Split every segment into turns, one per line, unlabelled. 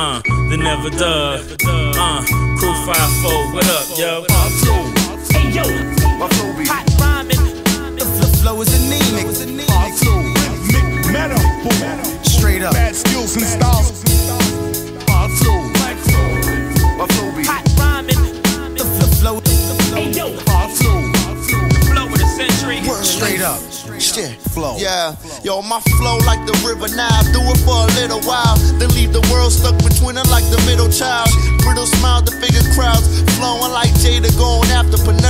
Uh, the never dug. Uh, crew 5-4, what up, yo?
Hey yo,
My flow be
hot
flow.
Yeah, yo, my flow like the river Nile. Do it for a little while, then leave the world stuck between them like the middle child. Brittle smile, the figure crowds. Flowing like Jada, going after Panera,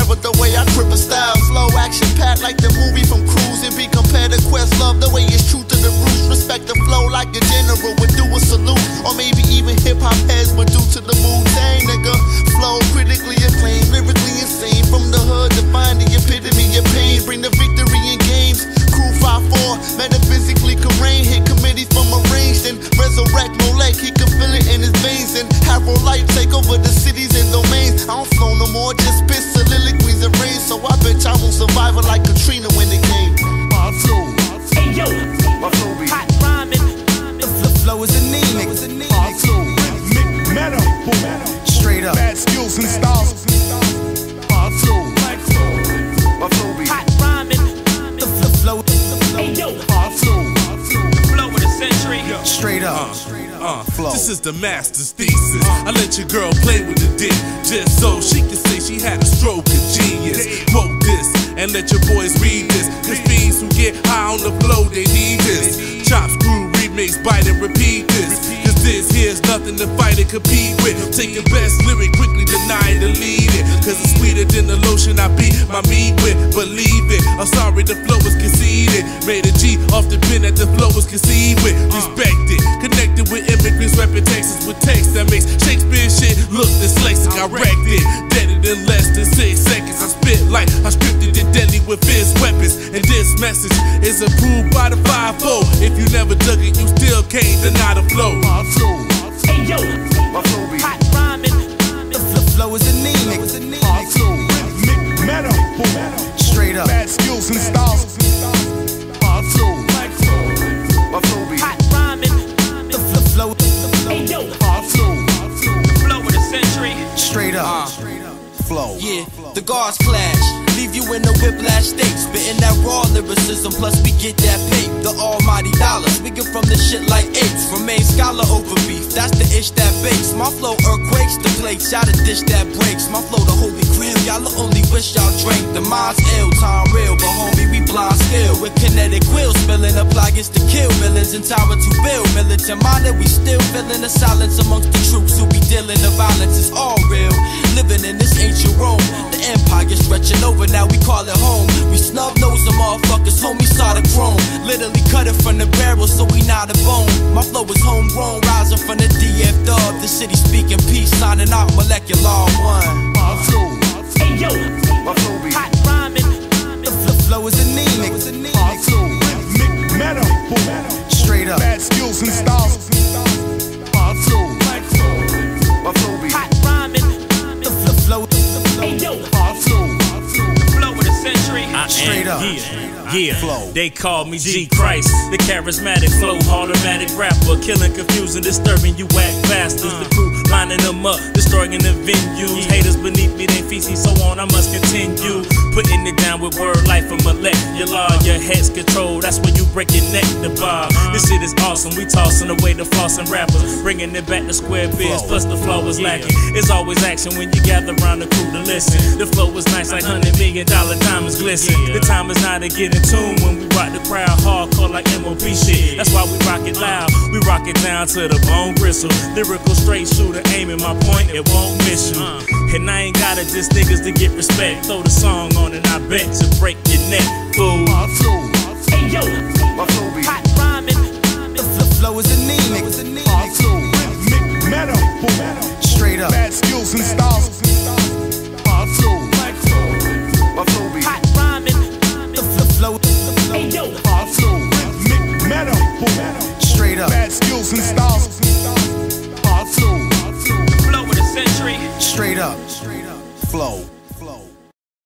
red
moon
This is the master's thesis. I let your girl play with the dick just so she can say she had a stroke of genius. Quote this and let your boys read this. Cause fiends who get high on the flow, they need this. Chop, screw, remix, bite, and repeat this. Cause this here's nothing to fight and compete with. Take your best lyric, quickly deny it, delete it. Cause it's sweeter than the lotion I beat my meat immigrants, Texas with text that makes Shakespeare shit look dyslexic. I wrecked it. Dead it in less than six seconds. I spit like I scripted it deadly with fierce weapons. And this message is approved by the 5 If you never dug it, you still can't deny the flow.
Flow.
hey yo,
Flow.
Yeah, the guards clash. Leave you in the whiplash state. Spitting that raw lyricism, plus we get that pay. The almighty dollar. Speaking from the shit like apes. Remain scholar over beef. That's the ish that bakes. My flow earthquakes the plates. Y'all the dish that breaks. My flow the holy grail. Y'all only wish y'all drank. The mind's ill, time real. But homie, we blind still. With kinetic quill spilling. Apply gets to kill villains in tower to build. Militant minded, we still feeling the silence amongst the troops who be dealing the violence. It's all. Living in this ancient Rome. The empire stretching over, now we call it home. We snub nose the motherfuckers, homie saw the chrome. Literally cut it from the barrel, so we not a bone. My flow is homegrown, rising from the DF dub. The city speaking peace, signing out Molek Ular one.
My flow.
Straight up.
here. Yeah,
Flow.
they call me G Christ, the charismatic flow, automatic rapper, killing, confusing, disturbing you whack bastards. The crew lining them up, destroying the venues. Haters beneath me, they feces, so on. I must continue uh. putting it down with Wordlife and Molek Ular. Your law, your head's control, that's when you break your neck. The bar, uh. this shit is awesome. We tossing away the flossing rappers, bringing it back to square biz. Plus the flow is lacking. It's always action when you gather around the crew to listen. The flow is nice like hundred million dollar diamonds glisten. The time is now to get in tune when we rock the crowd hardcore like MOP shit. That's why we rock it loud. We rock it down to the bone gristle. Lyrical straight shooter aiming my point, it won't miss you. Uh. And I ain't gotta just niggas to get respect. Throw the song on and I bet to break your neck, fool.
jokes and flow. Straight up. Flow.